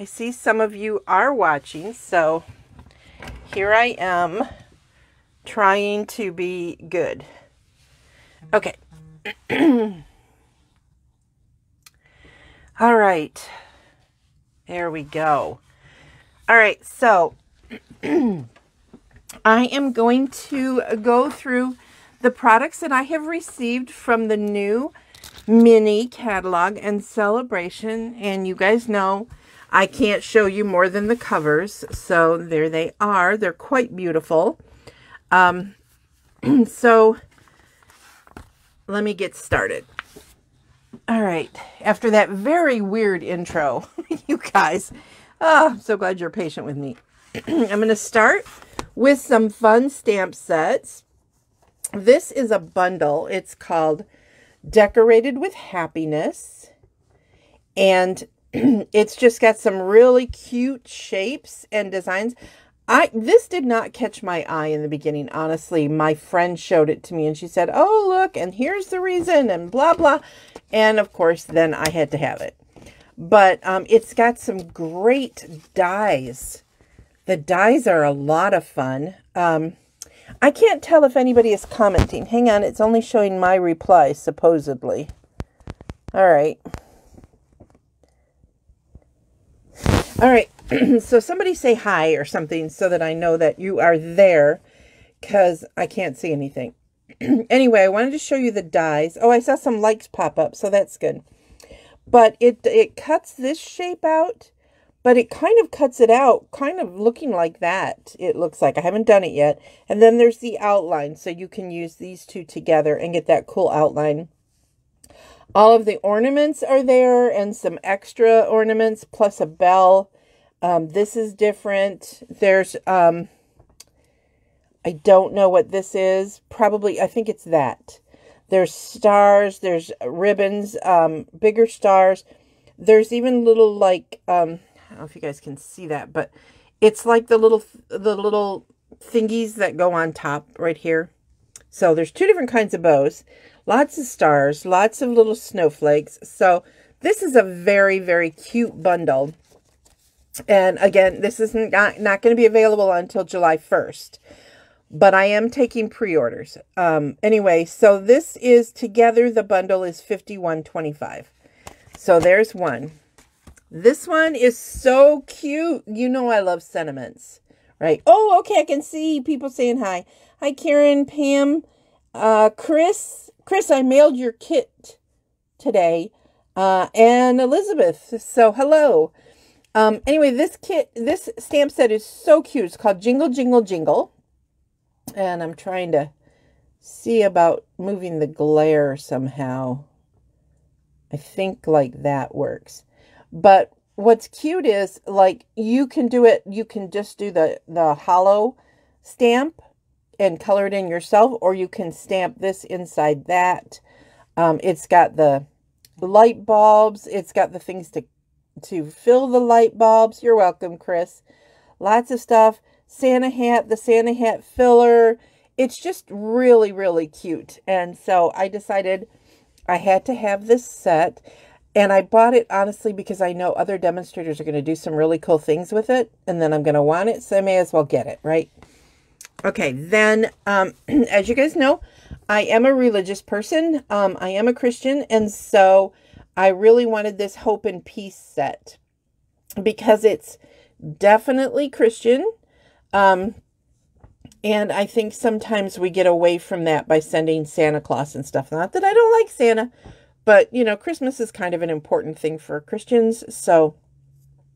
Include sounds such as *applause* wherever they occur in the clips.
I see some of you are watching, so here I am trying to be good. Okay. All right. There we go. All right, so *clears throat* I am going to go through the products that I have received from the new mini catalog and celebration. And you guys know I can't show you more than the covers. So there they are. They're quite beautiful. Um, *clears throat* so let me get started. All right. After that very weird intro, *laughs* you guys, oh, I'm so glad you're patient with me. *clears throat* I'm going to start with some fun stamp sets. This is a bundle. It's called Decorated with Happiness. And *clears throat* it's just got some really cute shapes and designs. I this did not catch my eye in the beginning, honestly. My friend showed it to me and she said, "Oh, look, and here's the reason and blah blah." And of course, then I had to have it. But um, it's got some great dies. The dies are a lot of fun. Um, I can't tell if anybody is commenting. Hang on, it's only showing my reply, supposedly. All right. All right. *clears throat* so somebody say hi or something so that I know that you are there because I can't see anything. *clears throat* anyway, I wanted to show you the dies. Oh, I saw some likes pop up, so that's good. But it, it cuts this shape out, but it kind of cuts it out, kind of looking like that, it looks like. I haven't done it yet. And then there's the outline, so you can use these two together and get that cool outline. All of the ornaments are there and some extra ornaments plus a bell. Um, this is different. There's, um, I don't know what this is. Probably, I think it's that. There's stars, there's ribbons, um, bigger stars. There's even little like, um, I don't know if you guys can see that, but it's like the little, the little thingies that go on top right here. So there's two different kinds of bows. Lots of stars, lots of little snowflakes. So this is a very, very cute bundle. And again, this is not, not going to be available until July 1st. But I am taking pre-orders. Um, anyway, so this is together, the bundle is fifty one twenty five. So there's one. This one is so cute. You know I love sentiments, right? Oh, okay, I can see people saying hi. Hi, Karen, Pam, uh, Chris, Chris, I mailed your kit today. Uh, and Elizabeth. So, hello. Um, anyway, this kit, this stamp set is so cute. It's called Jingle, Jingle, Jingle. And I'm trying to see about moving the glare somehow. I think like that works. But what's cute is like you can do it, you can just do the, the hollow stamp and color it in yourself, or you can stamp this inside that. Um, it's got the light bulbs. It's got the things to, to fill the light bulbs. You're welcome, Chris. Lots of stuff. Santa hat, the Santa hat filler. It's just really, really cute. And so I decided I had to have this set. And I bought it honestly because I know other demonstrators are going to do some really cool things with it. And then I'm going to want it. So I may as well get it, right? Okay, then, um, *clears throat* as you guys know, I am a religious person. Um, I am a Christian, and so I really wanted this Hope and Peace set because it's definitely Christian. Um, and I think sometimes we get away from that by sending Santa Claus and stuff. Not that I don't like Santa, but, you know, Christmas is kind of an important thing for Christians. So,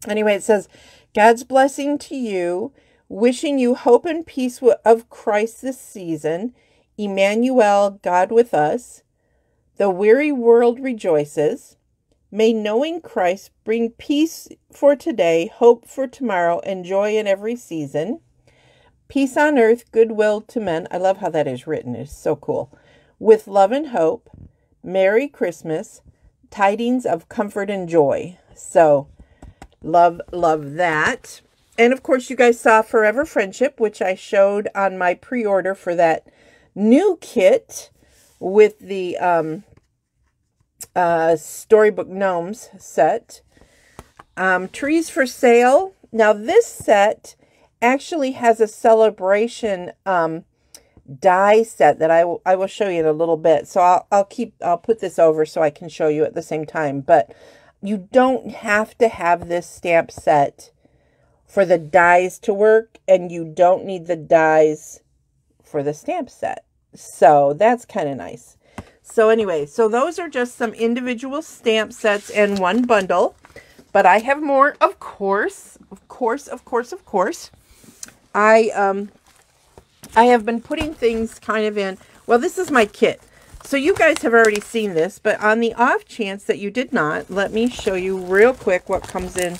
anyway, it says, God's blessing to you Wishing you hope and peace of Christ this season. Emmanuel, God with us. The weary world rejoices. May knowing Christ bring peace for today, hope for tomorrow, and joy in every season. Peace on earth, goodwill to men. I love how that is written. It's so cool. With love and hope. Merry Christmas. Tidings of comfort and joy. So, love, love that. And of course, you guys saw Forever Friendship, which I showed on my pre-order for that new kit with the um, uh, Storybook Gnomes set. Um, Trees for Sale. Now, this set actually has a celebration um, die set that I, I will show you in a little bit. So I'll, I'll keep, I'll put this over so I can show you at the same time. But you don't have to have this stamp set for the dies to work. And you don't need the dies for the stamp set. So that's kind of nice. So anyway, so those are just some individual stamp sets and one bundle. But I have more, of course, of course, of course, of course. I um I have been putting things kind of in. Well, this is my kit. So you guys have already seen this, but on the off chance that you did not, let me show you real quick what comes in.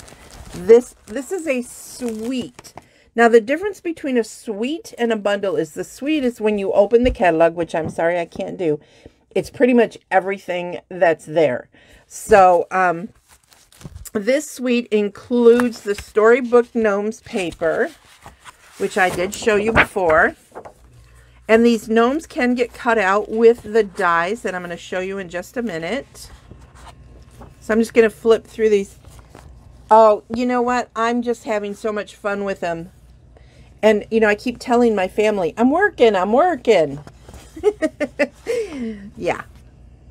This this is a suite. Now, the difference between a suite and a bundle is the suite is when you open the catalog, which I'm sorry I can't do. It's pretty much everything that's there. So, um, this suite includes the Storybook Gnomes paper, which I did show you before. And these gnomes can get cut out with the dies that I'm going to show you in just a minute. So I'm just going to flip through these. Oh, you know what? I'm just having so much fun with them. And, you know, I keep telling my family, I'm working, I'm working. *laughs* yeah.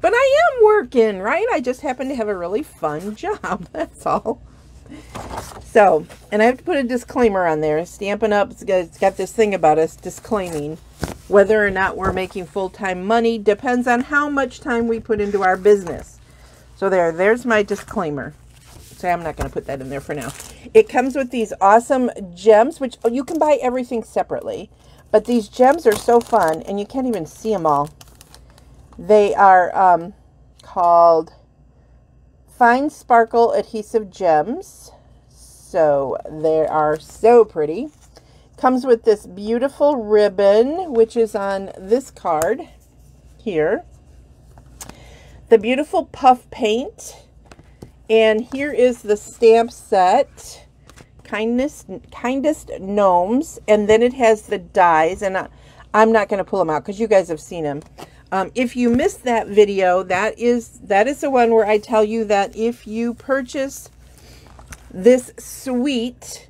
But I am working, right? I just happen to have a really fun *laughs* job. That's all. So, and I have to put a disclaimer on there. Stampin' Up, it's got, this thing about us disclaiming whether or not we're making full-time money depends on how much time we put into our business. So there, there's my disclaimer. So I'm not going to put that in there for now. It comes with these awesome gems, which oh, you can buy everything separately. But these gems are so fun, and you can't even see them all. They are um, called Fine Sparkle Adhesive Gems. So they are so pretty. Comes with this beautiful ribbon, which is on this card here. The beautiful puff paint. And here is the stamp set. Kindness, Kindest Gnomes. And then it has the dies. And I, I'm not going to pull them out because you guys have seen them. Um, if you missed that video, that is that is the one where I tell you that if you purchase this suite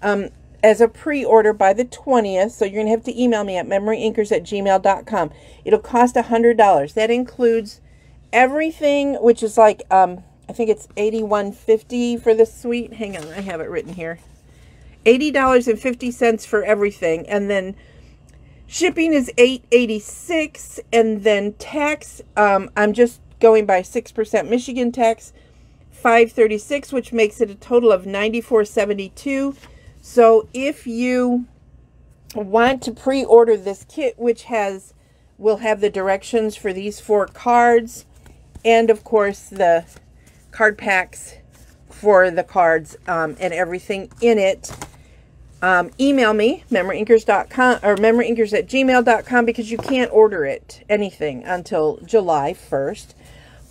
um, as a pre-order by the 20th, so you're going to have to email me at memoryinkers at gmail.com. It'll cost a $100. That includes everything, which is like, um, I think it's $81.50 for the suite. Hang on, I have it written here. $80.50 for everything. And then Shipping is eight eighty six, and then tax. Um, I'm just going by six percent Michigan tax, five thirty six, which makes it a total of ninety four seventy two. So if you want to pre-order this kit, which has will have the directions for these four cards, and of course the card packs for the cards um, and everything in it um, email me, memoryinkers.com or memoryinkers at gmail.com because you can't order it, anything, until July 1st.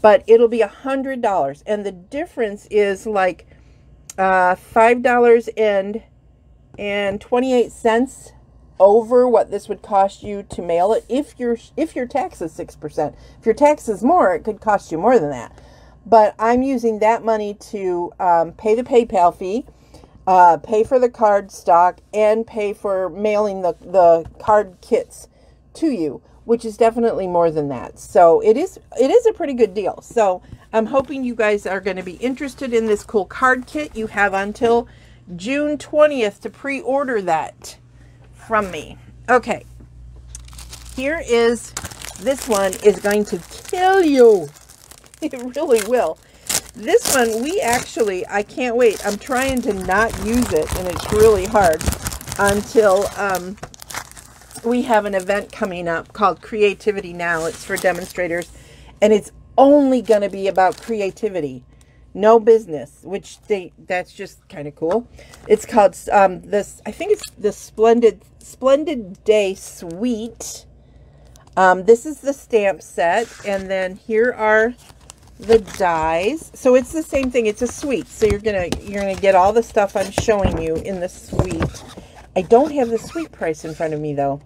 But it'll be a $100. And the difference is like uh, $5 and, and 28 cents over what this would cost you to mail it if your if your tax is 6%. If your tax is more, it could cost you more than that. But I'm using that money to um, pay the PayPal fee uh, pay for the card stock, and pay for mailing the, the card kits to you, which is definitely more than that. So it is it is a pretty good deal. So I'm hoping you guys are going to be interested in this cool card kit. You have until June 20th to pre-order that from me. Okay, here is, this one is going to kill you. *laughs* It really will. This one, we actually, I can't wait. I'm trying to not use it, and it's really hard until um, we have an event coming up called Creativity Now. It's for demonstrators, and it's only going to be about creativity, no business, which they that's just kind of cool. It's called um, this. I think it's the Splendid Splendid Day Suite. Um, this is the stamp set, and then here are the dies. So it's the same thing. It's a suite. So you're gonna you're gonna get all the stuff I'm showing you in the suite. I don't have the suite price in front of me though.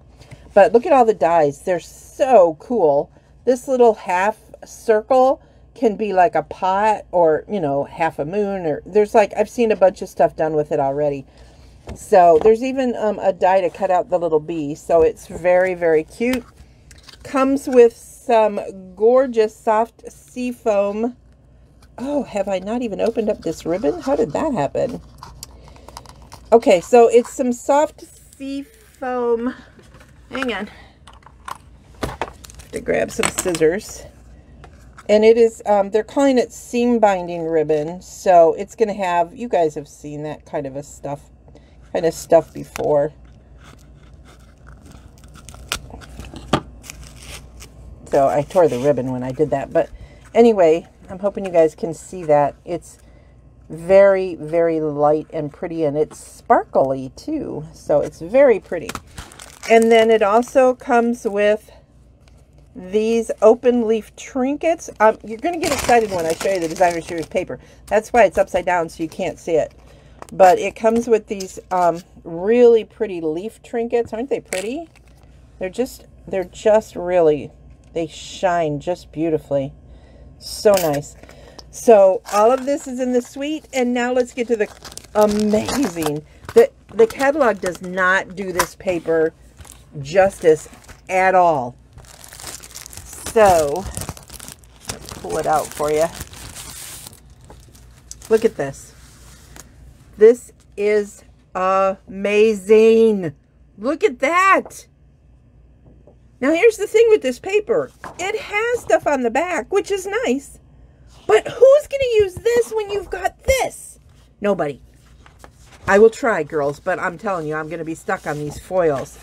But look at all the dies. They're so cool. This little half circle can be like a pot or, you know, half a moon or there's like, I've seen a bunch of stuff done with it already. So there's even um, a die to cut out the little bee. So it's very, very cute. Comes with some gorgeous soft sea foam. Oh, have I not even opened up this ribbon? How did that happen? Okay, so it's some soft sea foam. Hang on. to grab some scissors. And it is, um, they're calling it seam binding ribbon. So it's going to have, you guys have seen that kind of a stuff, kind of stuff before. So I tore the ribbon when I did that. But anyway, I'm hoping you guys can see that. It's very, very light and pretty. And it's sparkly too. So it's very pretty. And then it also comes with these open leaf trinkets. Um, you're going to get excited when I show you the designer series paper. That's why it's upside down so you can't see it. But it comes with these um, really pretty leaf trinkets. Aren't they pretty? They're just, they're just really, they shine just beautifully. So nice. So all of this is in the suite. And now let's get to the amazing. The, the catalog does not do this paper justice at all. So, let's pull it out for you. Look at this. This is amazing. Look at that. Now, here's the thing with this paper. It has stuff on the back, which is nice. But who's going to use this when you've got this? Nobody. I will try, girls, but I'm telling you, I'm going to be stuck on these foils.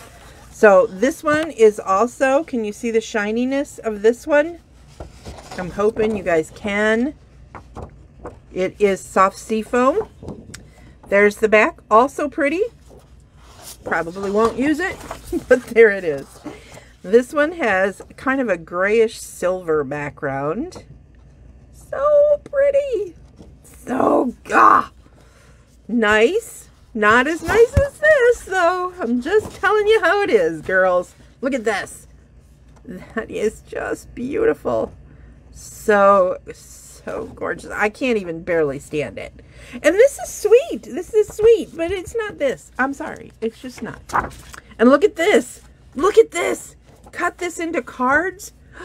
So this one is also, can you see the shininess of this one? I'm hoping you guys can. It is soft sea foam. There's the back, also pretty. Probably won't use it, *laughs* but there it is. This one has kind of a grayish silver background. So pretty. So, ah, nice. Not as nice as this, though. I'm just telling you how it is, girls. Look at this. That is just beautiful. So, so gorgeous. I can't even barely stand it. And this is sweet. This is sweet, but it's not this. I'm sorry. It's just not. And look at this. Look at this. Cut this into cards. *gasps*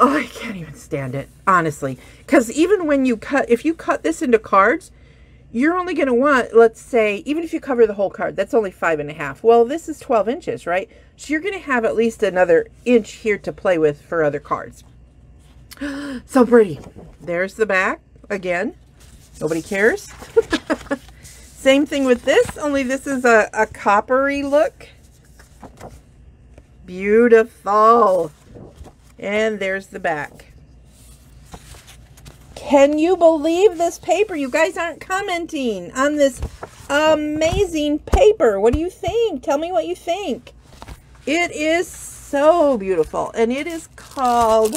Oh, I can't even stand it, honestly. Because even when you cut, if you cut this into cards, you're only going to want, let's say, even if you cover the whole card, that's only five and a half. Well, this is 12 inches, right? So you're going to have at least another inch here to play with for other cards. *gasps* so pretty. There's the back again. Nobody cares. *laughs* Same thing with this, only this is a, a coppery look. Beautiful. And there's the back. Can you believe this paper? You guys aren't commenting on this amazing paper. What do you think? Tell me what you think. It is so beautiful. And it is called,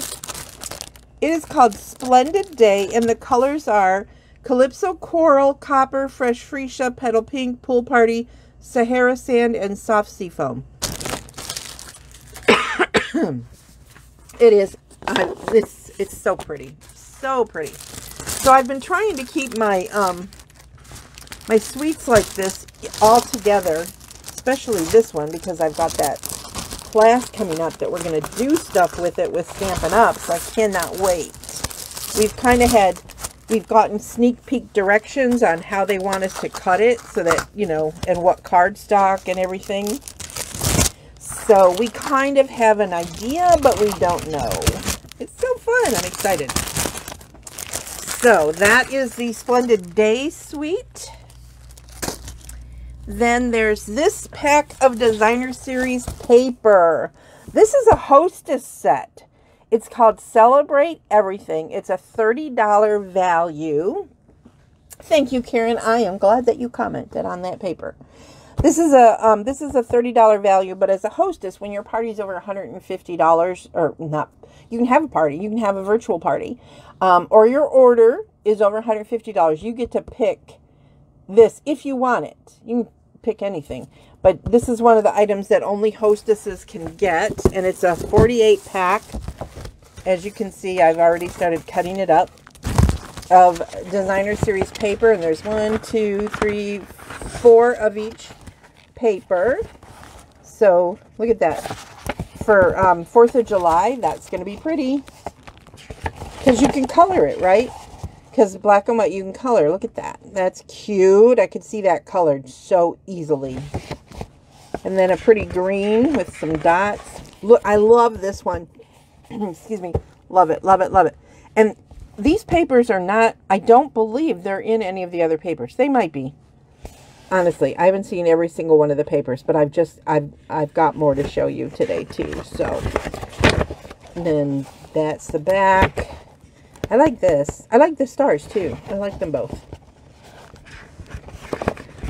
it is called Splendid Day. And the colors are Calypso Coral, Copper, Fresh Freesia, Petal Pink, Pool Party, Sahara Sand, and Soft Sea Foam. *clears throat* it is, it's, it's so pretty so pretty. So I've been trying to keep my um my sweets like this all together, especially this one because I've got that class coming up that we're going to do stuff with it with Stampin' Up, so I cannot wait. We've kind of had, we've gotten sneak peek directions on how they want us to cut it so that, you know, and what cardstock and everything. So we kind of have an idea, but we don't know. It's so fun. I'm excited. So that is the Splendid Day Suite. Then there's this pack of Designer Series paper. This is a hostess set. It's called Celebrate Everything. It's a $30 value. Thank you, Karen. I am glad that you commented on that paper. This is a um, this is a $30 value, but as a hostess, when your party's over $150, or not, you can have a party, you can have a virtual party, um, or your order is over $150. You get to pick this if you want it. You can pick anything. But this is one of the items that only hostesses can get, and it's a 48 pack. as you can see, I've already started cutting it up of designer series paper. And there's one, two, three, four of each paper. So look at that. For um, 4th of July, that's going to be pretty. Because you can color it, right? Because black and white you can color. Look at that. That's cute. I could see that colored so easily. And then a pretty green with some dots. Look, I love this one. *clears throat* Excuse me. Love it, love it, love it. And these papers are not, I don't believe they're in any of the other papers. They might be. Honestly, I haven't seen every single one of the papers, but I've just, I've, I've got more to show you today too. So, and then that's the back. I like this. I like the stars too. I like them both.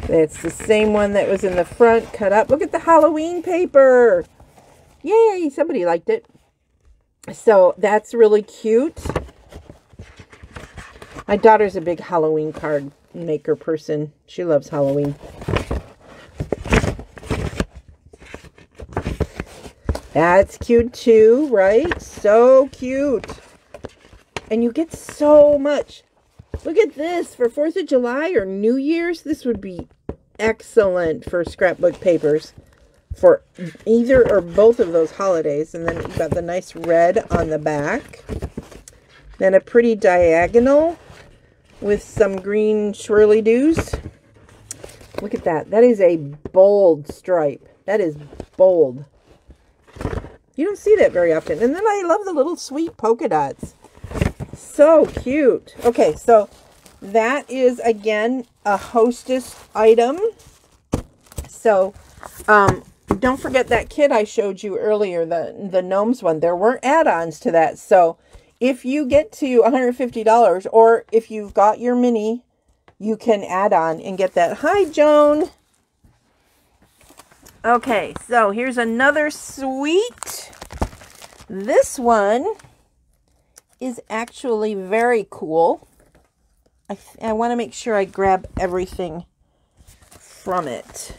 It's the same one that was in the front cut up. Look at the Halloween paper. Yay, somebody liked it. So that's really cute. My daughter's a big Halloween card maker person. She loves Halloween. That's cute too, right? So cute. And you get so much. Look at this. For 4th of July or New Year's, this would be excellent for scrapbook papers for either or both of those holidays. And then you've got the nice red on the back. Then a pretty diagonal with some green swirly doos. Look at that. That is a bold stripe. That is bold. You don't see that very often. And then I love the little sweet polka dots. So cute. Okay, so that is, again, a hostess item. So, um, don't forget that kit I showed you earlier, the, the gnomes one. There were add-ons to that. So, if you get to $150, or if you've got your mini, you can add on and get that. Hi, Joan. Okay, so here's another suite. This one is actually very cool. I, I want to make sure I grab everything from it.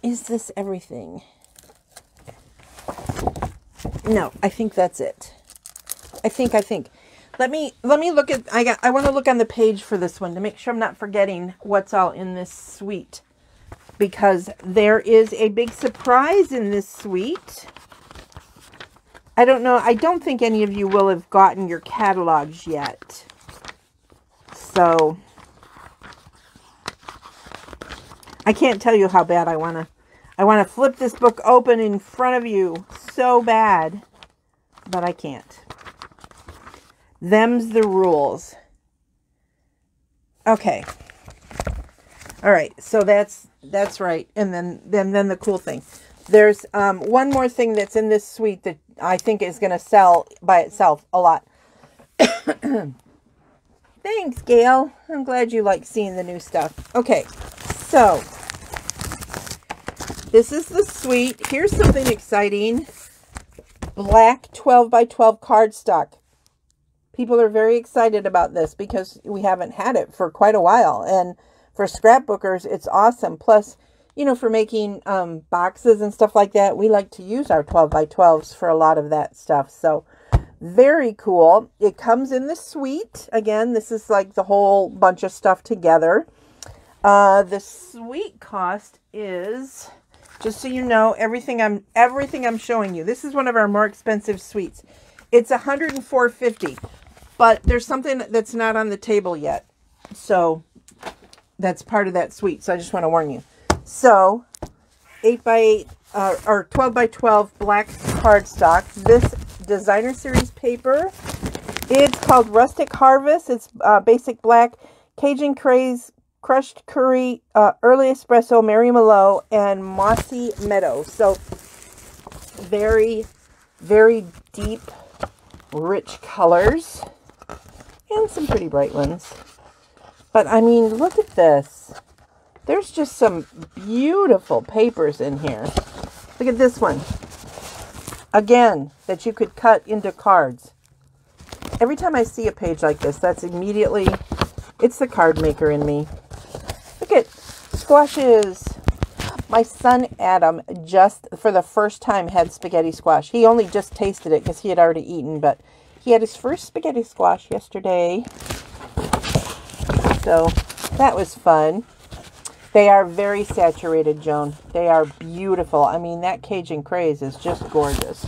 Is this everything? No, I think that's it. I think, I think. Let me, let me look at, I got, I want to look on the page for this one to make sure I'm not forgetting what's all in this suite. Because there is a big surprise in this suite. I don't know. I don't think any of you will have gotten your catalogs yet. So, I can't tell you how bad I want to. I want to flip this book open in front of you so bad, but I can't. Them's the rules. Okay. All right. So that's that's right. And then then then the cool thing. There's um, one more thing that's in this suite that I think is going to sell by itself a lot. *coughs* Thanks, Gail. I'm glad you like seeing the new stuff. Okay, so this is the suite. Here's something exciting. Black 12 by 12 cardstock. People are very excited about this because we haven't had it for quite a while. And for scrapbookers, it's awesome. Plus, you know, for making um, boxes and stuff like that, we like to use our 12 by 12s for a lot of that stuff. So very cool. It comes in the suite. Again, this is like the whole bunch of stuff together. Uh, the suite cost is, just so you know, everything I'm everything I'm showing you. This is one of our more expensive suites. It's 104.50, but there's something that's not on the table yet. So that's part of that suite. So I just want to warn you. So, 8 by 8 uh, or 12 by 12 black cardstock. This designer series paper. It's called Rustic Harvest. It's uh, basic black, Cajun Craze, Crushed Curry, uh, Early Espresso, Merry Merlot, and Mossy Meadow. So, very, very deep, rich colors. And some pretty bright ones. But, I mean, look at this. There's just some beautiful papers in here. Look at this one. Again, that you could cut into cards. Every time I see a page like this, that's immediately, it's the card maker in me. Squashes. My son Adam just for the first time had spaghetti squash. He only just tasted it because he had already eaten, but he had his first spaghetti squash yesterday. So that was fun. They are very saturated, Joan. They are beautiful. I mean, that Cajun Craze is just gorgeous.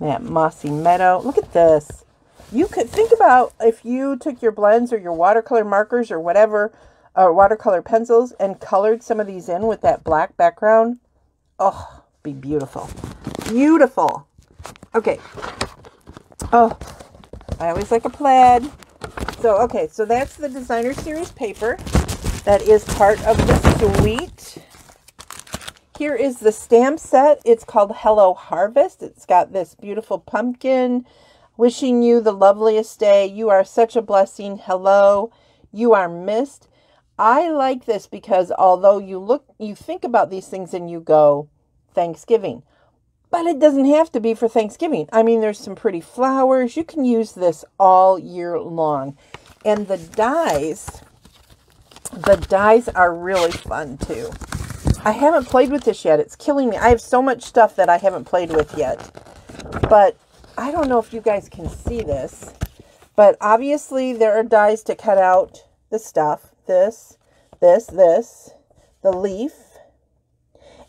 That mossy meadow. Look at this. You could think about if you took your blends or your watercolor markers or whatever, or watercolor pencils and colored some of these in with that black background. Oh, be beautiful. Beautiful. Okay. Oh, I always like a plaid. So, okay, so that's the designer series paper. That is part of the suite. Here is the stamp set. It's called Hello Harvest. It's got this beautiful pumpkin. Wishing you the loveliest day. You are such a blessing. Hello. You are missed. I like this because although you look, you think about these things and you go, Thanksgiving. But it doesn't have to be for Thanksgiving. I mean, there's some pretty flowers. You can use this all year long. And the dies, the dies are really fun too. I haven't played with this yet. It's killing me. I have so much stuff that I haven't played with yet. But I don't know if you guys can see this. But obviously there are dies to cut out the stuff. This, this, this, the leaf,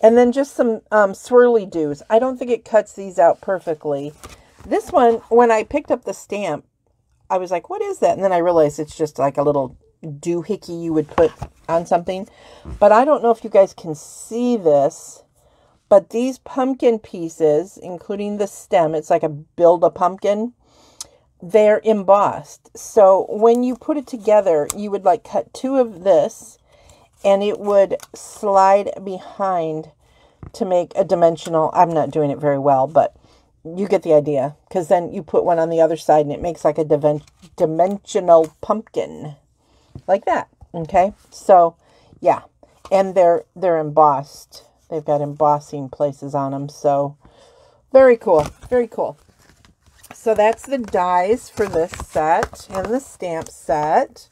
and then just some um, swirly doos. I don't think it cuts these out perfectly. This one, when I picked up the stamp, I was like, what is that? And then I realized it's just like a little doohickey you would put on something. But I don't know if you guys can see this. But these pumpkin pieces, including the stem, it's like a build a pumpkin, they're embossed. So when you put it together, you would like cut two of this and it would slide behind to make a dimensional. I'm not doing it very well, but you get the idea. Because then you put one on the other side and it makes like a dimensional pumpkin. Like that. Okay. So, yeah. And they're, they're embossed. They've got embossing places on them. So, very cool. Very cool. So that's the dies for this set and the stamp set.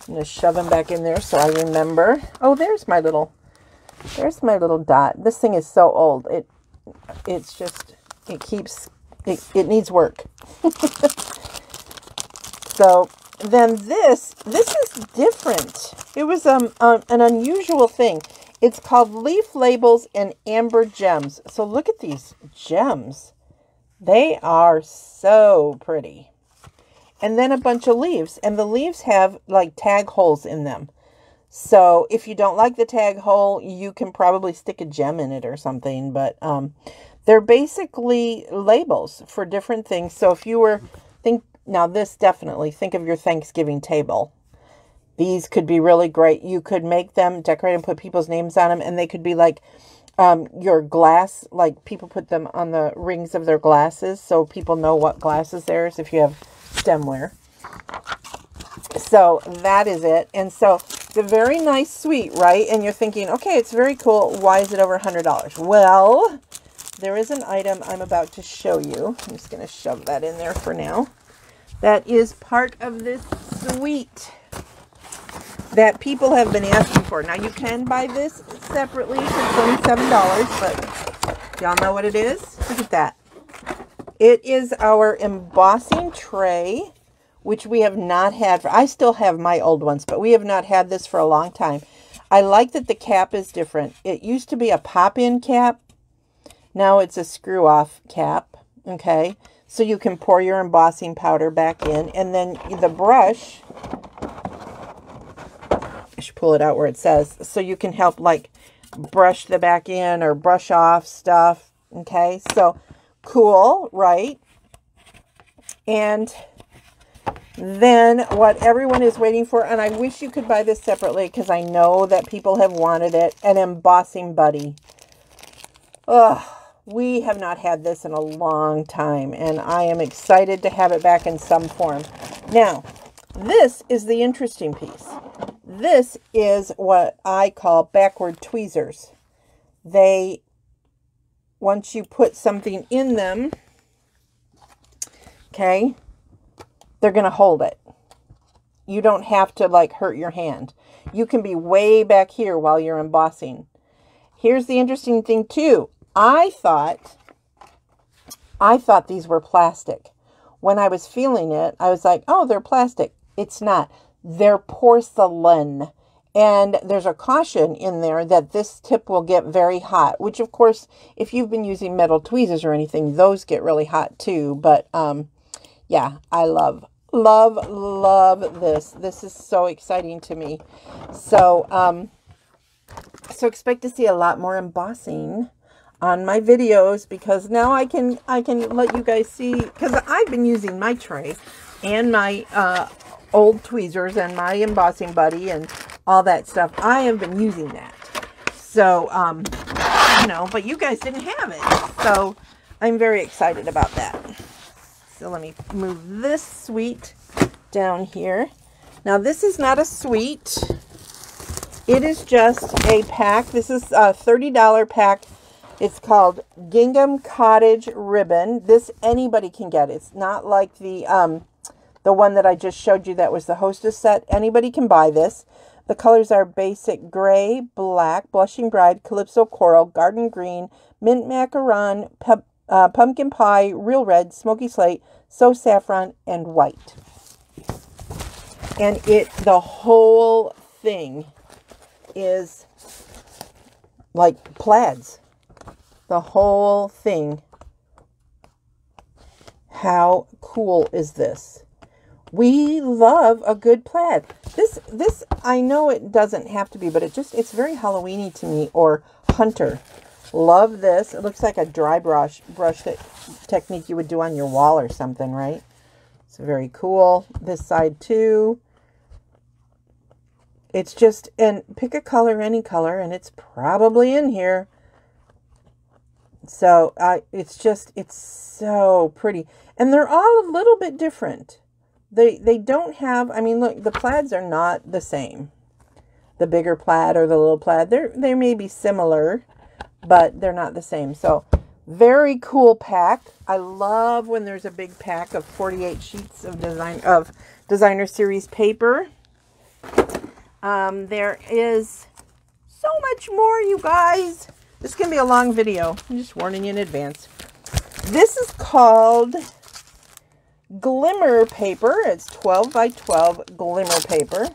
I'm going to shove them back in there so I remember. Oh, there's my little, there's my little dot. This thing is so old. It, it's just, it keeps, it, it needs work. *laughs* so then this, this is different. It was um, um, an unusual thing. It's called Leaf Labels and Amber Gems. So look at these gems. They are so pretty and then a bunch of leaves. And the leaves have like tag holes in them. So if you don't like the tag hole, you can probably stick a gem in it or something. But um, they're basically labels for different things. So if you were, think, now this definitely, think of your Thanksgiving table. These could be really great. You could make them, decorate and put people's names on them. And they could be like um, your glass, like people put them on the rings of their glasses. So people know what glasses theirs if you have stemware. So that is it. And so it's a very nice suite, right? And you're thinking, okay, it's very cool. Why is it over $100? Well, there is an item I'm about to show you. I'm just going to shove that in there for now. That is part of this suite that people have been asking for. Now, you can buy this separately for $27, but y'all know what it is? Look at that. It is our embossing tray, which we have not had. For, I still have my old ones, but we have not had this for a long time. I like that the cap is different. It used to be a pop-in cap. Now it's a screw-off cap, okay? So you can pour your embossing powder back in. And then the brush, Should pull it out where it says, so you can help like brush the back in or brush off stuff, okay? So Cool, right? And then what everyone is waiting for, and I wish you could buy this separately because I know that people have wanted it, an embossing buddy. Ugh, we have not had this in a long time, and I am excited to have it back in some form. Now, this is the interesting piece. This is what I call backward tweezers. They once you put something in them, okay, they're going to hold it. You don't have to like hurt your hand. You can be way back here while you're embossing. here's the interesting thing too. I thought, I thought these were plastic. When I was feeling it, I was like, oh, they're plastic. It's not. They're porcelain. And there's a caution in there that this tip will get very hot, which of course, if you've been using metal tweezers or anything, those get really hot too. But um, yeah, I love, love, love this. This is so exciting to me. So, um, so expect to see a lot more embossing on my videos because now I can I can let you guys see because I've been using my tray and my uh, old tweezers and my embossing buddy and all that stuff. I have been using that. So, um, you know, but you guys didn't have it. So I'm very excited about that. So let me move this sweet down here. Now this is not a sweet. It is just a pack. This is a $30 pack. It's called Gingham Cottage Ribbon. This anybody can get. It's not like the um, the one that I just showed you that was the hostess set. Anybody can buy this. The colors are basic gray, black, blushing bride, calypso coral, garden green, mint macaron, uh, pumpkin pie, real red, smoky slate, so saffron, and white. And it, the whole thing is like plaids. The whole thing. How cool is this? We love a good plaid. This, this, I know it doesn't have to be, but it just, it's very Halloweeny to me, or hunter. Love this. It looks like a dry brush, brush that, technique you would do on your wall or something, right? It's very cool. This side too. It's just, and pick a color, any color, and it's probably in here. So I, it's just, it's so pretty. And they're all a little bit different. They, they don't have, I mean, look, the plaids are not the same. The bigger plaid or the little plaid, they're, they may be similar, but they're not the same. So very cool pack. I love when there's a big pack of 48 sheets of design of designer series paper. Um, there is so much more, you guys. This is going to be a long video. I'm just warning you in advance. This is called glimmer paper. It's 12 by 12 glimmer paper.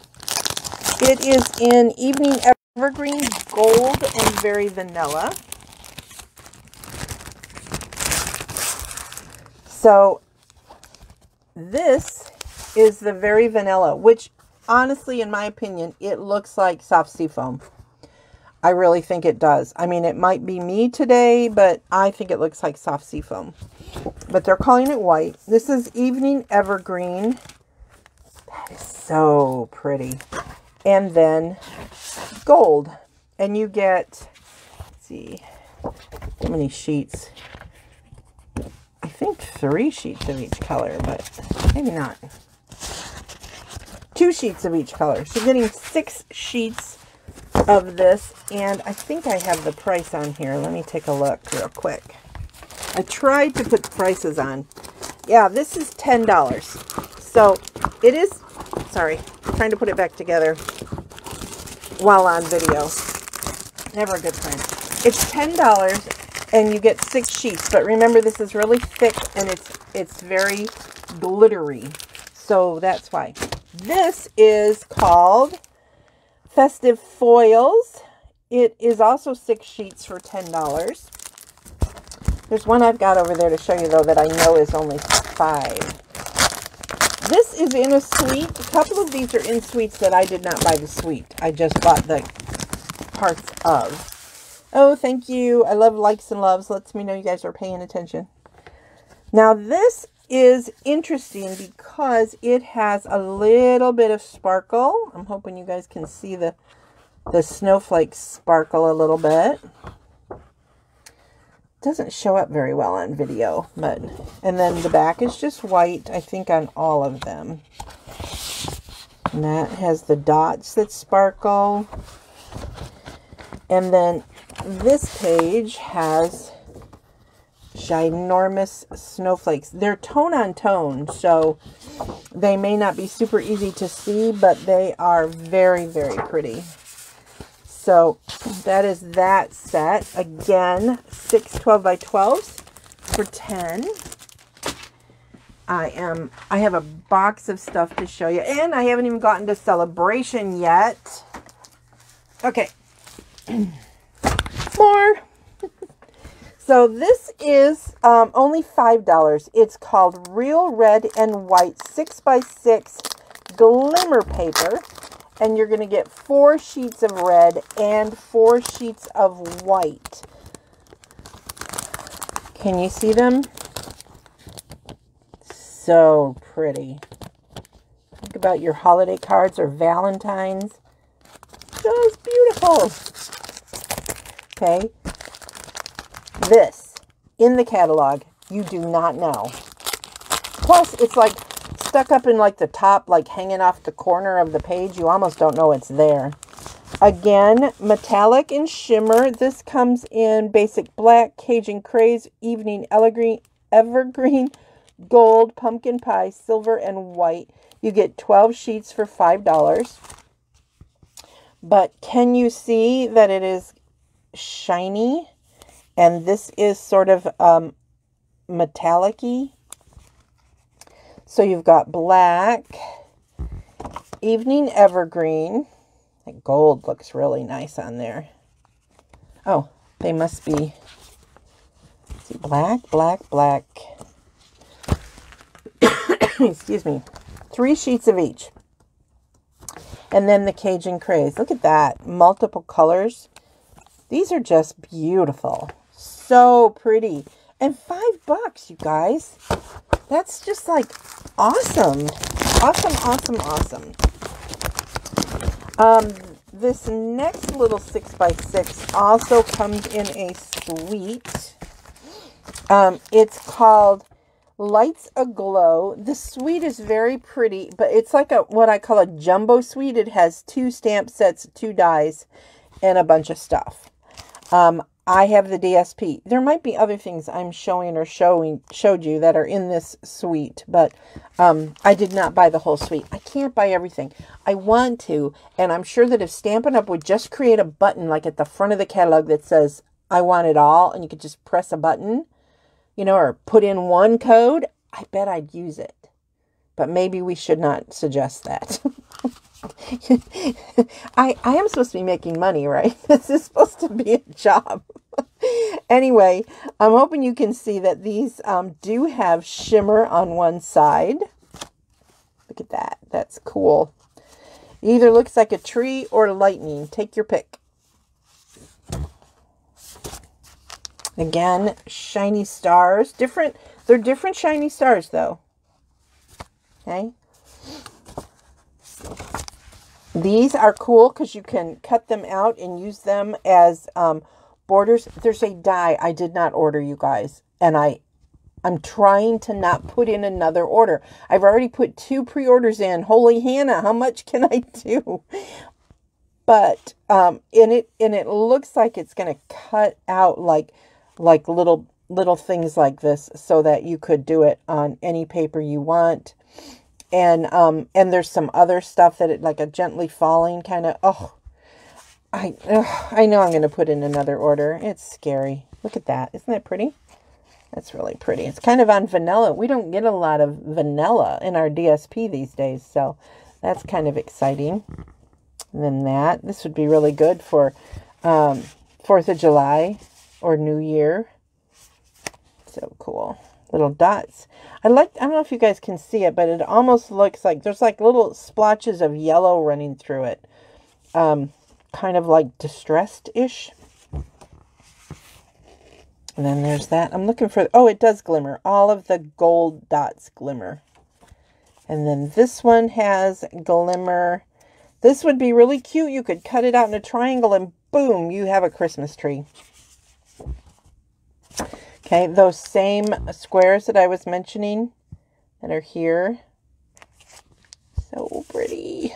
It is in Evening Evergreen Gold and Very Vanilla. So this is the Very Vanilla, which honestly, in my opinion, it looks like soft sea foam. I really think it does. I mean, it might be me today, but I think it looks like soft sea foam. But they're calling it white. This is Evening Evergreen. That is so pretty. And then gold. And you get, see, how many sheets? I think three sheets of each color, but maybe not. Two sheets of each color. So you're getting six sheets of this. And I think I have the price on here. Let me take a look real quick. I tried to put prices on. Yeah, this is $10. So it is, sorry, trying to put it back together while on video. Never a good friend. It's $10 and you get six sheets. But remember, this is really thick and it's, it's very glittery. So that's why. This is called Festive Foils. It is also six sheets for $10. There's one I've got over there to show you, though, that I know is only five. This is in a suite. A couple of these are in suites that I did not buy the suite. I just bought the parts of. Oh, thank you. I love likes and loves. Lets me know you guys are paying attention. Now, this is interesting because it has a little bit of sparkle. I'm hoping you guys can see the, the snowflakes sparkle a little bit. Doesn't show up very well on video, but, and then the back is just white, I think on all of them. And that has the dots that sparkle. And then this page has ginormous snowflakes. They're tone on tone, so they may not be super easy to see, but they are very, very pretty. So that is that set. Again, 6 12 by 12s for 10. I am I have a box of stuff to show you and I haven't even gotten to celebration yet. Okay. *clears throat* More. So this is um, only $5. It's called Real Red and White 6 by 6 Glimmer Paper. And you're going to get four sheets of red and four sheets of white. Can you see them? So pretty. Think about your holiday cards or Valentine's. Just beautiful. Okay. This, in the catalog, you do not know. Plus, it's like stuck up in like the top, like hanging off the corner of the page. You almost don't know it's there. Again, metallic and shimmer. This comes in basic black, Cajun craze, evening evergreen, evergreen, *laughs* gold, pumpkin pie, silver, and white. You get 12 sheets for $5. But can you see that it is shiny? And this is sort of um, metallic. So you've got black, evening evergreen. Gold looks really nice on there. Oh, they must be see, black, black, black. *coughs* Excuse me. Three sheets of each. And then the Cajun Craze. Look at that. Multiple colors. These are just beautiful. So pretty. And five bucks, you guys. That's just like awesome. Awesome, awesome, awesome. Um, this next little 6x6 also comes in a suite. Um, it's called Lights Aglow. The suite is very pretty, but it's like a what I call a jumbo suite. It has two stamp sets, two dies, and a bunch of stuff. Um, I have the DSP. There might be other things I'm showing or showing showed you that are in this suite, but um, I did not buy the whole suite. I can't buy everything. I want to, and I'm sure that if Stampin' Up! would just create a button like at the front of the catalog that says, I want it all, and you could just press a button, you know, or put in one code, I bet I'd use it. But maybe we should not suggest that. *laughs* *laughs* I, I am supposed to be making money, right? *laughs* This is supposed to be a job. *laughs* anyway, I'm hoping you can see that these um, do have shimmer on one side. Look at that. That's cool. It either looks like a tree or lightning. Take your pick. Again, shiny stars. Different. They're different shiny stars, though. Okay. These are cool because you can cut them out and use them as um, borders. There's a die I did not order, you guys. And I, I'm trying to not put in another order. I've already put two pre-orders in. Holy Hannah, how much can I do? But, um, in it, and it looks like it's going to cut out like like little little things like this so that you could do it on any paper you want and um and there's some other stuff that it like a gently falling kind of oh i ugh, i know i'm going to put in another order. It's scary. Look at that. Isn't that pretty? That's really pretty. It's kind of on vanilla. We don't get a lot of vanilla in our dsp these days so that's kind of exciting. And then that this would be really good for um fourth of july or New Year. So cool. Little dots. I like, I don't know if you guys can see it, but it almost looks like there's like little splotches of yellow running through it. Um, kind of like distressed-ish. And then there's that. I'm looking for, oh, it does glimmer. All of the gold dots glimmer. And then this one has glimmer. This would be really cute. You could cut it out in a triangle and boom, you have a Christmas tree. Okay, those same squares that I was mentioning that are here. So pretty.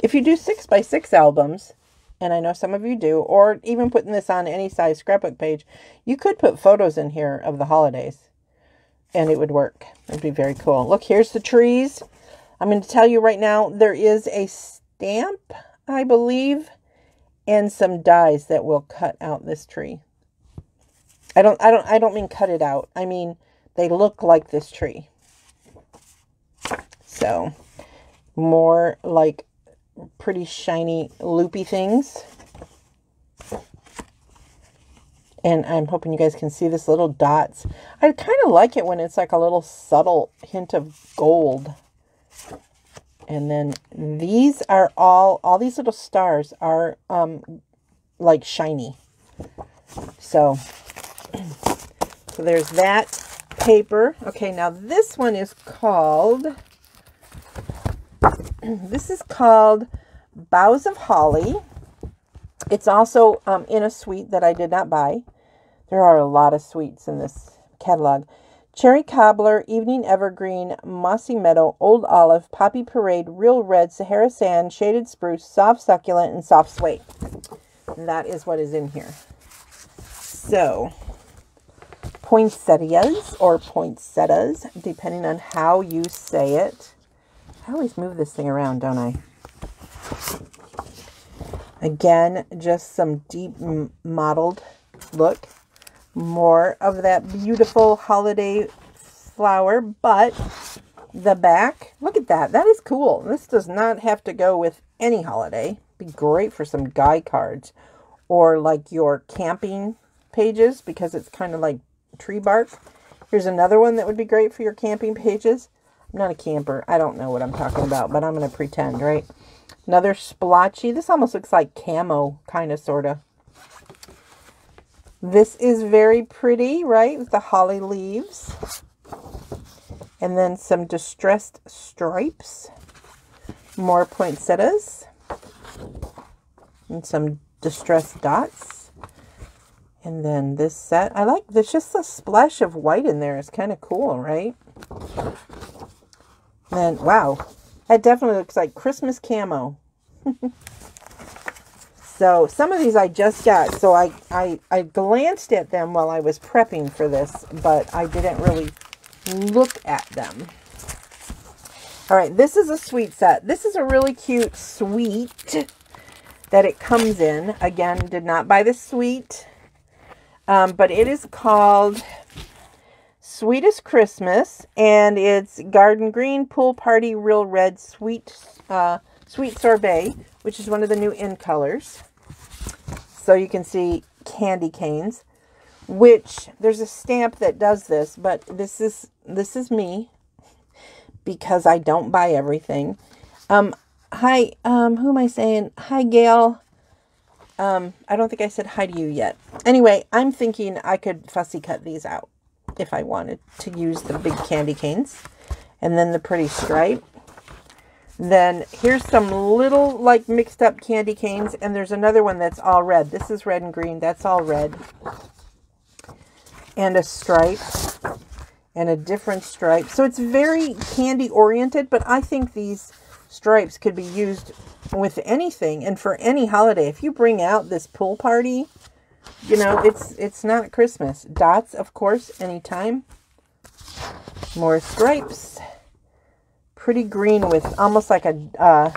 If you do six by six albums, and I know some of you do, or even putting this on any size scrapbook page, you could put photos in here of the holidays and it would work. It'd be very cool. Look, here's the trees. I'm going to tell you right now, there is a stamp, I believe, and some dies that will cut out this tree. I don't I don't I don't mean cut it out. I mean they look like this tree. So more like pretty shiny loopy things. And I'm hoping you guys can see this little dots. I kind of like it when it's like a little subtle hint of gold. And then these are all, all these little stars are um, like shiny. So, so there's that paper. Okay, now this one is called, *clears throat* this is called Boughs of Holly. It's also um, in a suite that I did not buy. There are a lot of suites in this catalog. Cherry Cobbler, Evening Evergreen, Mossy Meadow, Old Olive, Poppy Parade, Real Red, Sahara Sand, Shaded Spruce, Soft Succulent, and Soft Sway. And that is what is in here. So, poinsettias or poinsettias, depending on how you say it. I always move this thing around, don't I? Again, just some deep mottled look more of that beautiful holiday flower, but the back, look at that. That is cool. This does not have to go with any holiday. Be great for some guy cards or like your camping pages because it's kind of like tree bark. Here's another one that would be great for your camping pages. I'm not a camper. I don't know what I'm talking about, but I'm going to pretend, right? Another splotchy. This almost looks like camo, kind of, sort of. This is very pretty, right? With the holly leaves. And then some distressed stripes. More poinsettias. And some distressed dots. And then this set. I like, there's just a splash of white in there. It's kind of cool, right? And wow. That definitely looks like Christmas camo. *laughs* So some of these I just got. So I, I, I glanced at them while I was prepping for this, but I didn't really look at them. All right, this is a sweet set. This is a really cute suite that it comes in. Again, did not buy the suite, um, but it is called Sweetest Christmas, and it's Garden Green Pool Party Real Red Sweet uh, Sweet Sorbet, which is one of the new in colors. So you can see candy canes, which there's a stamp that does this, but this is this is me because I don't buy everything. Um, hi, um, who am I saying? Hi, Gail. Um, I don't think I said hi to you yet. Anyway, I'm thinking I could fussy cut these out if I wanted to use the big candy canes. And then the pretty stripe. Then here's some little like mixed up candy canes. And there's another one that's all red. This is red and green. That's all red. And a stripe. And a different stripe. So it's very candy oriented. But I think these stripes could be used with anything. And for any holiday. If you bring out this pool party. You know, it's it's not Christmas. Dots, of course, anytime. More stripes pretty green with almost like a, uh,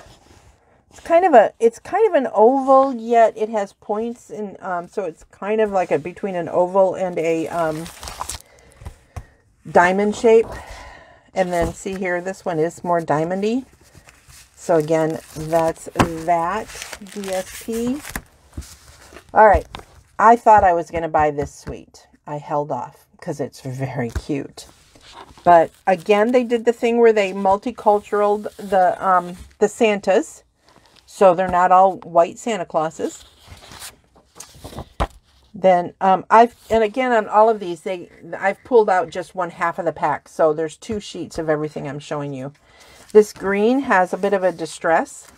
it's kind of a, it's kind of an oval, yet it has points and um, so it's kind of like a, between an oval and a, um, diamond shape. And then see here, this one is more diamondy. So again, that's that DSP. All right. I thought I was going to buy this suite. I held off because it's very cute. But again, they did the thing where they multicultural the um, the Santas, so they're not all white Santa Clauses. Then um, I've and again on all of these, they I've pulled out just one half of the pack, so there's two sheets of everything I'm showing you. This green has a bit of a distress.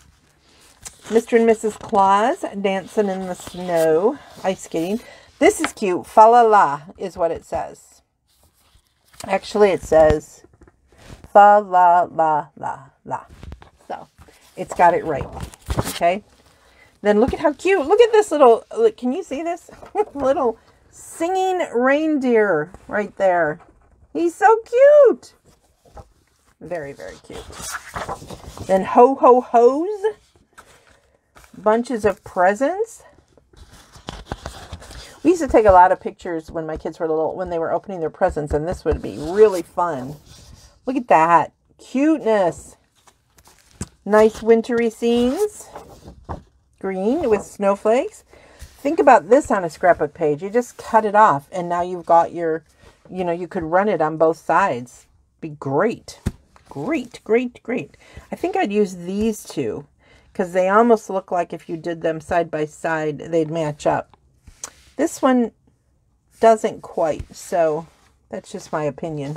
Mr. and Mrs. Claus dancing in the snow, ice skating. This is cute. Fa la la is what it says. Actually, it says fa la la la la. So it's got it right. Okay. Then look at how cute. Look at this little, look, can you see this? *laughs* little singing reindeer right there. He's so cute. Very, very cute. Then ho ho hos. bunches of presents. We used to take a lot of pictures when my kids were little, when they were opening their presents, and this would be really fun. Look at that. Cuteness. Nice wintry scenes. Green with snowflakes. Think about this on a scrapbook page. You just cut it off, and now you've got your, you know, you could run it on both sides. Be great. Great, great, great. I think I'd use these two because they almost look like if you did them side by side, they'd match up. This one doesn't quite, so that's just my opinion.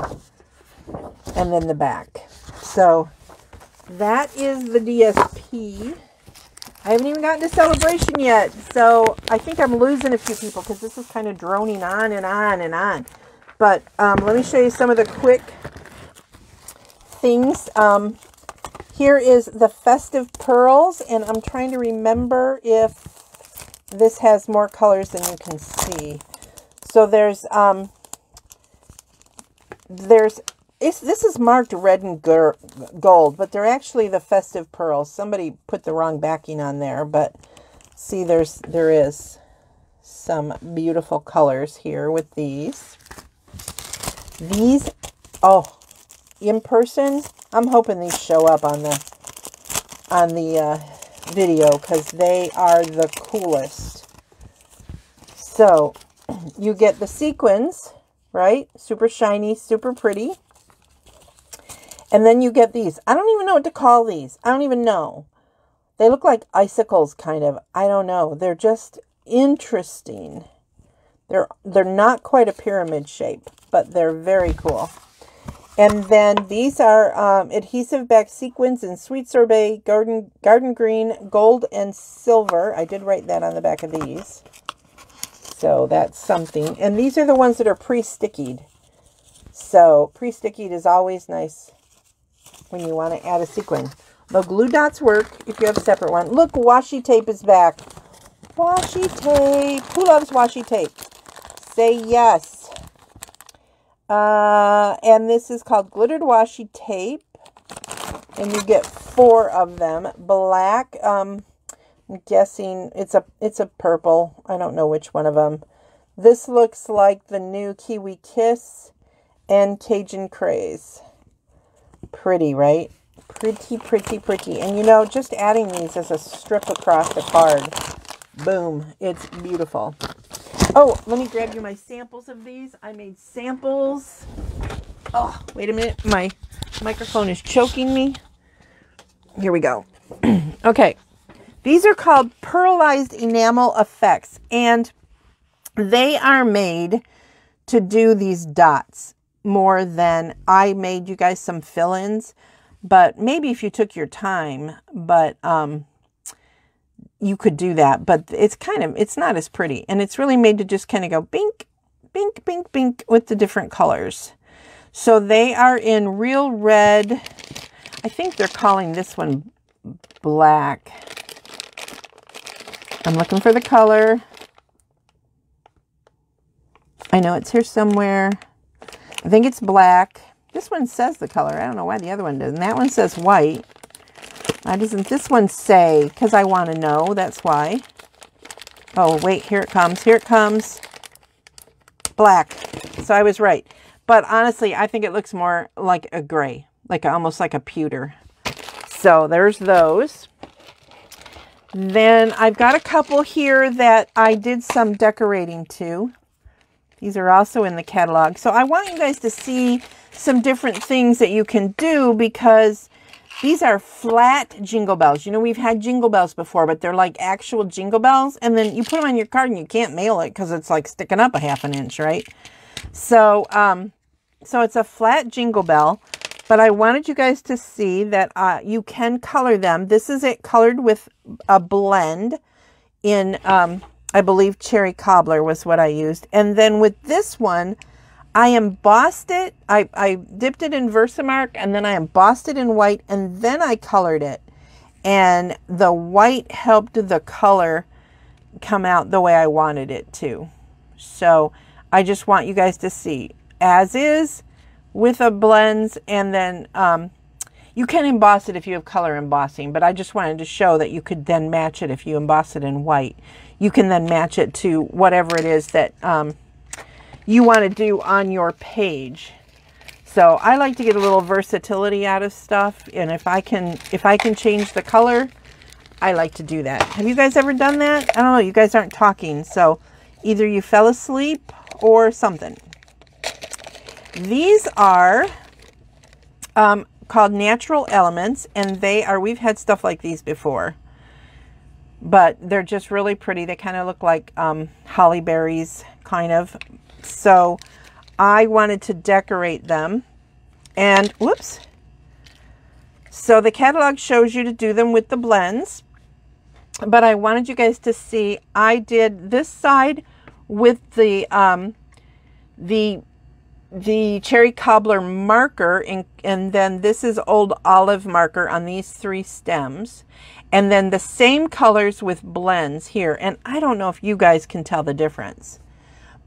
And then the back. So that is the DSP. I haven't even gotten to celebration yet, so I think I'm losing a few people because this is kind of droning on and on and on. But um, let me show you some of the quick things. Um, here is the Festive Pearls, and I'm trying to remember if this has more colors than you can see. So there's, um, there's, this is marked red and gold, but they're actually the Festive Pearls. Somebody put the wrong backing on there, but see, there's, there is some beautiful colors here with these. These, oh, in person, I'm hoping these show up on the, on the, uh, video because they are the coolest. So *clears throat* you get the sequins, right? Super shiny, super pretty. And then you get these. I don't even know what to call these. I don't even know. They look like icicles, kind of. I don't know. They're just interesting. They're, they're not quite a pyramid shape, but they're very cool. And then these are um, adhesive back sequins in sweet sorbet, garden, garden green, gold, and silver. I did write that on the back of these. So that's something. And these are the ones that are pre-stickied. So pre-stickied is always nice when you want to add a sequin. The glue dots work if you have a separate one. Look, washi tape is back. Washi tape. Who loves washi tape? Say yes. Uh, and this is called Glittered Washi Tape. And you get four of them. Black, um, I'm guessing it's a, it's a purple. I don't know which one of them. This looks like the new Kiwi Kiss and Cajun Craze. Pretty, right? Pretty, pretty, pretty. And you know, just adding these as a strip across the card, boom, it's beautiful. Oh, let me grab you my samples of these. I made samples. Oh, wait a minute. My microphone is choking me. Here we go. *clears throat* okay. These are called pearlized enamel effects, and they are made to do these dots more than I made you guys some fill-ins. But maybe if you took your time, but um, you could do that, but it's kind of, it's not as pretty. And it's really made to just kind of go bink, bink, bink, bink with the different colors. So they are in real red. I think they're calling this one black. I'm looking for the color. I know it's here somewhere. I think it's black. This one says the color. I don't know why the other one doesn't. That one says white. Why doesn't this one say? Because I want to know. That's why. Oh, wait. Here it comes. Here it comes. Black. So I was right. But honestly, I think it looks more like a gray. Like almost like a pewter. So there's those. Then I've got a couple here that I did some decorating to. These are also in the catalog. So I want you guys to see some different things that you can do because these are flat jingle bells. You know, we've had jingle bells before, but they're like actual jingle bells. And then you put them on your card and you can't mail it because it's like sticking up a half an inch, right? So, um, so it's a flat jingle bell. But I wanted you guys to see that uh, you can color them. This is it colored with a blend in, um, I believe, cherry cobbler was what I used. And then with this one, I embossed it. I, I dipped it in Versamark and then I embossed it in white and then I colored it. And the white helped the color come out the way I wanted it to. So I just want you guys to see as is with a blends and then um, You can emboss it if you have color embossing, but I just wanted to show that you could then match it if you emboss it in white. You can then match it to whatever it is that um, you want to do on your page. So I like to get a little versatility out of stuff. And if I can, if I can change the color, I like to do that. Have you guys ever done that? I don't know. You guys aren't talking. So either you fell asleep or something. These are um, called Natural Elements. And they are, we've had stuff like these before. But they're just really pretty. They kind of look like um, holly berries, kind of. So I wanted to decorate them. And whoops. So the catalog shows you to do them with the blends. But I wanted you guys to see I did this side with the um, the the cherry cobbler marker and, and then this is old olive marker on these three stems and then the same colors with blends here and I don't know if you guys can tell the difference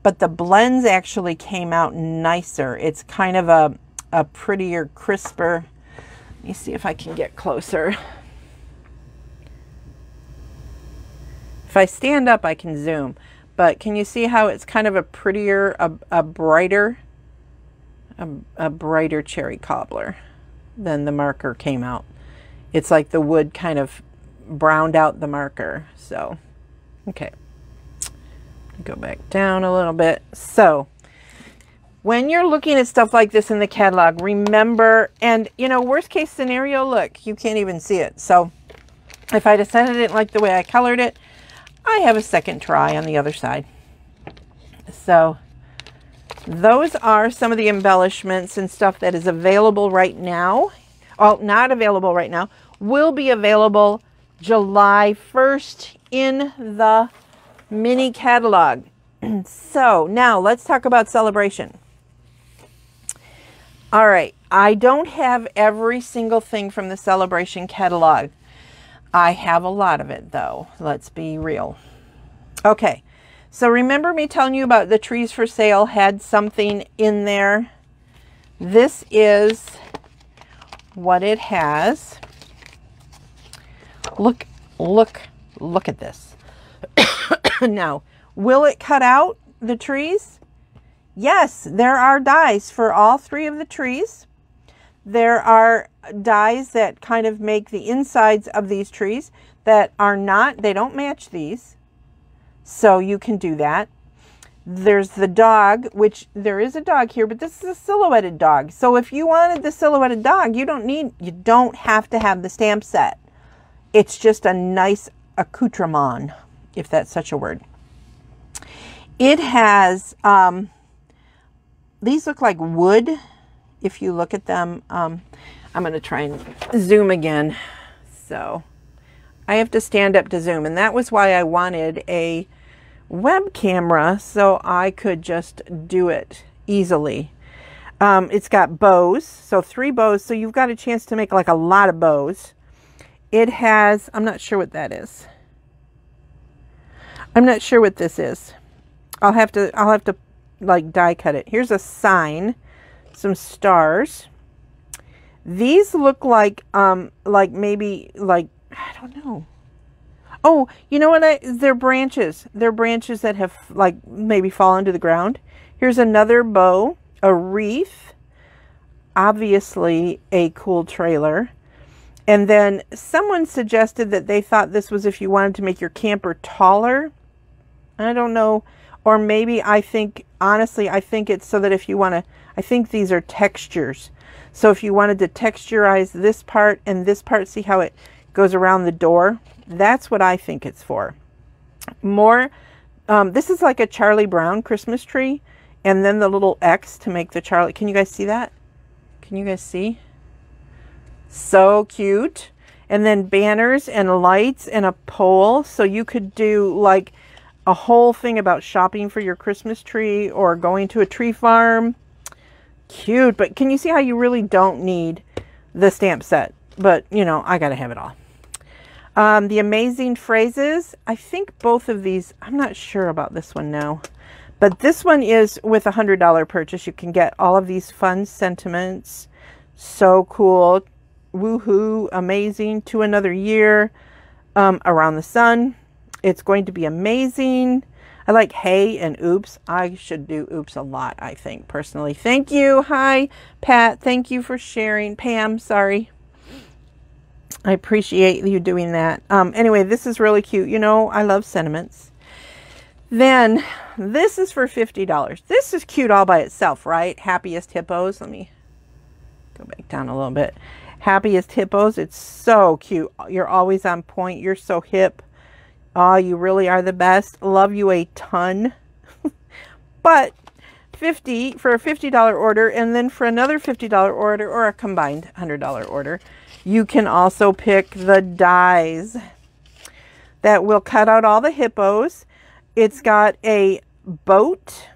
but the blends actually came out nicer. It's kind of a, a prettier, crisper. Let me see if I can get closer. If I stand up, I can zoom. But can you see how it's kind of a prettier, a, a brighter, a, a brighter cherry cobbler than the marker came out. It's like the wood kind of browned out the marker. So, okay go back down a little bit. So when you're looking at stuff like this in the catalog, remember, and you know, worst case scenario, look, you can't even see it. So if I decided I didn't like the way I colored it, I have a second try on the other side. So those are some of the embellishments and stuff that is available right now. Oh, not available right now. Will be available July 1st in the mini catalog. *clears throat* so now let's talk about celebration. All right, I don't have every single thing from the celebration catalog. I have a lot of it though. Let's be real. Okay, so remember me telling you about the trees for sale had something in there. This is what it has. Look, look, look at this. *coughs* now, will it cut out the trees? Yes, there are dies for all three of the trees. There are dies that kind of make the insides of these trees that are not, they don't match these. So you can do that. There's the dog, which there is a dog here, but this is a silhouetted dog. So if you wanted the silhouetted dog, you don't need, you don't have to have the stamp set. It's just a nice accoutrement if that's such a word. It has, um, these look like wood if you look at them. Um, I'm going to try and zoom again. So I have to stand up to zoom. And that was why I wanted a web camera so I could just do it easily. Um, it's got bows, so three bows. So you've got a chance to make like a lot of bows. It has, I'm not sure what that is. I'm not sure what this is. I'll have to, I'll have to like die cut it. Here's a sign, some stars. These look like, um, like maybe like, I don't know. Oh, you know what? I, they're branches. They're branches that have like maybe fallen to the ground. Here's another bow, a wreath, obviously a cool trailer. And then someone suggested that they thought this was if you wanted to make your camper taller. I don't know. Or maybe I think, honestly, I think it's so that if you want to, I think these are textures. So if you wanted to texturize this part and this part, see how it goes around the door? That's what I think it's for. More, um, this is like a Charlie Brown Christmas tree. And then the little X to make the Charlie. Can you guys see that? Can you guys see? So cute. And then banners and lights and a pole. So you could do like a whole thing about shopping for your Christmas tree or going to a tree farm. Cute, but can you see how you really don't need the stamp set? But, you know, I got to have it all. Um, the Amazing Phrases. I think both of these, I'm not sure about this one now. But this one is with a $100 purchase. You can get all of these fun sentiments. So cool. woohoo, amazing, to another year, um, around the sun. It's going to be amazing. I like hey and oops. I should do oops a lot, I think, personally. Thank you. Hi, Pat. Thank you for sharing. Pam, sorry. I appreciate you doing that. Um, anyway, this is really cute. You know, I love sentiments. Then this is for $50. This is cute all by itself, right? Happiest Hippos. Let me go back down a little bit. Happiest Hippos. It's so cute. You're always on point. You're so hip. Oh, you really are the best. Love you a ton. *laughs* but 50 for a $50 order and then for another $50 order or a combined $100 order, you can also pick the dies that will cut out all the hippos it's got a boat.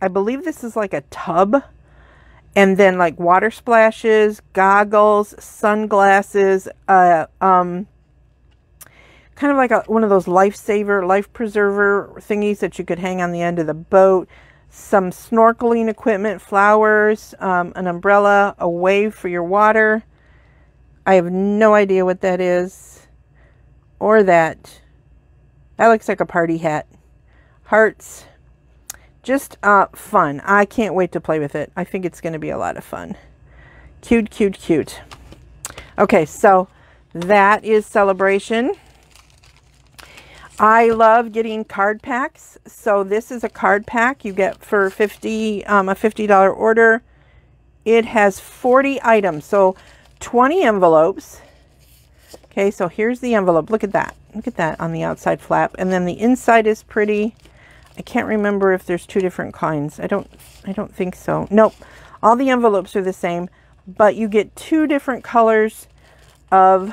I believe this is like a tub. And then like water splashes, goggles, sunglasses, uh, um, kind of like a, one of those lifesaver, life preserver thingies that you could hang on the end of the boat. Some snorkeling equipment, flowers, um, an umbrella, a wave for your water. I have no idea what that is. Or that. That looks like a party hat hearts. Just uh, fun. I can't wait to play with it. I think it's going to be a lot of fun. Cute, cute, cute. Okay, so that is Celebration. I love getting card packs. So this is a card pack you get for 50 um, a $50 order. It has 40 items. So 20 envelopes. Okay, so here's the envelope. Look at that. Look at that on the outside flap. And then the inside is pretty. I can't remember if there's two different kinds. I don't I don't think so. Nope. All the envelopes are the same, but you get two different colors of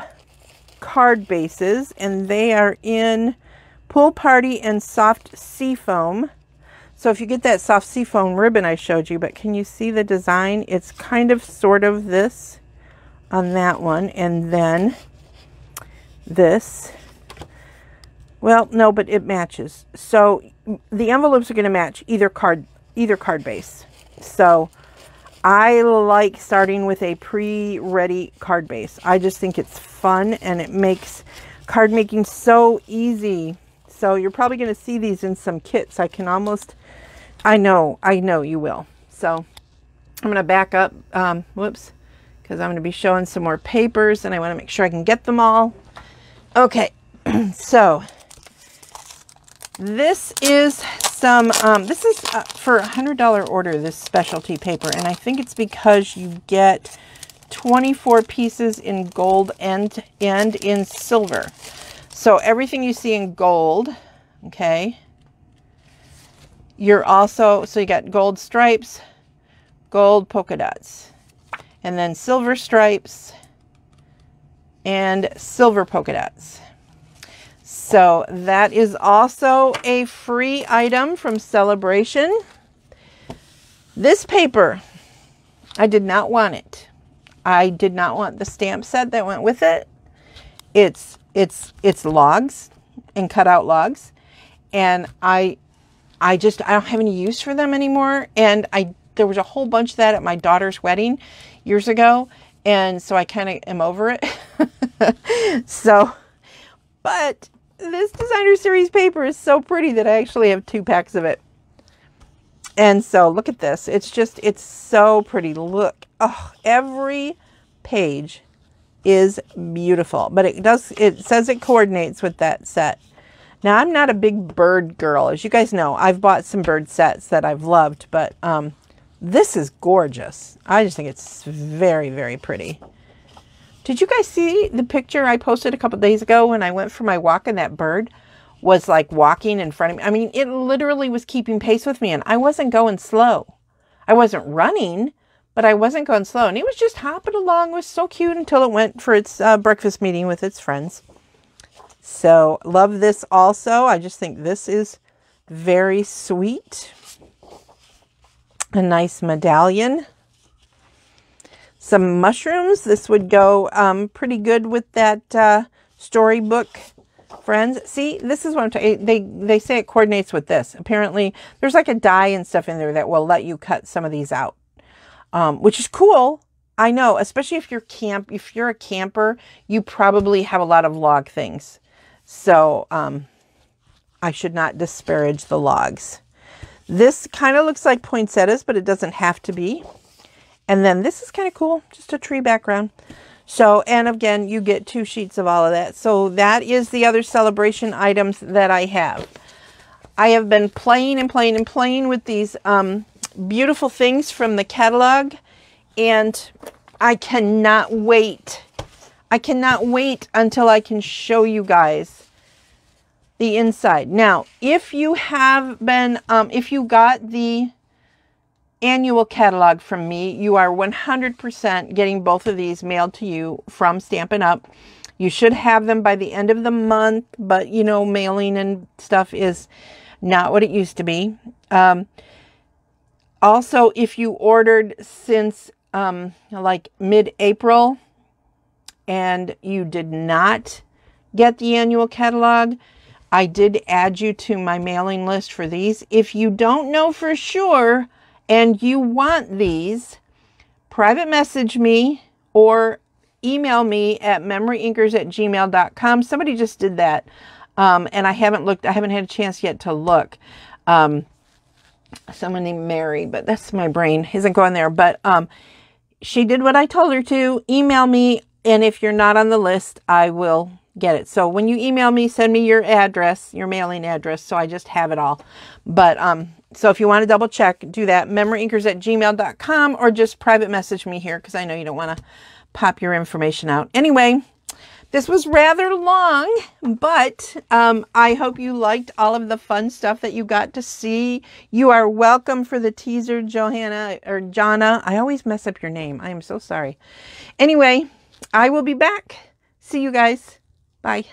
card bases and they are in Pool Party and Soft Seafoam. So if you get that soft seafoam ribbon I showed you, but can you see the design? It's kind of sort of this on that one. And then this well, no, but it matches. So mm, the envelopes are going to match either card, either card base. So I like starting with a pre-ready card base. I just think it's fun and it makes card making so easy. So you're probably going to see these in some kits. I can almost, I know, I know you will. So I'm going to back up, um, whoops, because I'm going to be showing some more papers and I want to make sure I can get them all. Okay, *clears throat* so this is some, um, this is uh, for a $100 order, this specialty paper. And I think it's because you get 24 pieces in gold and, and in silver. So everything you see in gold, okay, you're also, so you got gold stripes, gold polka dots, and then silver stripes and silver polka dots. So that is also a free item from Celebration. This paper, I did not want it. I did not want the stamp set that went with it. It's it's it's logs and cut out logs. And I I just I don't have any use for them anymore. And I there was a whole bunch of that at my daughter's wedding years ago. And so I kind of am over it. *laughs* so but this designer series paper is so pretty that I actually have two packs of it. And so look at this. It's just, it's so pretty. Look, oh, every page is beautiful, but it does, it says it coordinates with that set. Now I'm not a big bird girl. As you guys know, I've bought some bird sets that I've loved, but um, this is gorgeous. I just think it's very, very pretty. Did you guys see the picture I posted a couple days ago when I went for my walk and that bird was like walking in front of me? I mean, it literally was keeping pace with me and I wasn't going slow. I wasn't running, but I wasn't going slow. And it was just hopping along. It was so cute until it went for its uh, breakfast meeting with its friends. So love this also. I just think this is very sweet. A nice medallion some mushrooms. This would go um, pretty good with that uh, storybook, friends. See, this is what I'm talking. They they say it coordinates with this. Apparently, there's like a die and stuff in there that will let you cut some of these out, um, which is cool. I know, especially if you're camp, if you're a camper, you probably have a lot of log things. So um, I should not disparage the logs. This kind of looks like poinsettias, but it doesn't have to be. And then this is kind of cool, just a tree background. So, and again, you get two sheets of all of that. So that is the other celebration items that I have. I have been playing and playing and playing with these um, beautiful things from the catalog. And I cannot wait. I cannot wait until I can show you guys the inside. Now, if you have been, um, if you got the annual catalog from me, you are 100% getting both of these mailed to you from Stampin' Up. You should have them by the end of the month, but you know, mailing and stuff is not what it used to be. Um, also, if you ordered since um, like mid-April and you did not get the annual catalog, I did add you to my mailing list for these. If you don't know for sure and you want these, private message me or email me at memoryinkers at gmail.com. Somebody just did that. Um, and I haven't looked, I haven't had a chance yet to look. Um, someone named Mary, but that's my brain isn't going there. But um, she did what I told her to. Email me, and if you're not on the list, I will get it. So when you email me, send me your address, your mailing address, so I just have it all. But um, so if you want to double check, do that. Memoryinkers at gmail.com or just private message me here because I know you don't want to pop your information out. Anyway, this was rather long, but um, I hope you liked all of the fun stuff that you got to see. You are welcome for the teaser, Johanna or Jana. I always mess up your name. I am so sorry. Anyway, I will be back. See you guys. Bye.